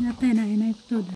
Já tem na época né, toda.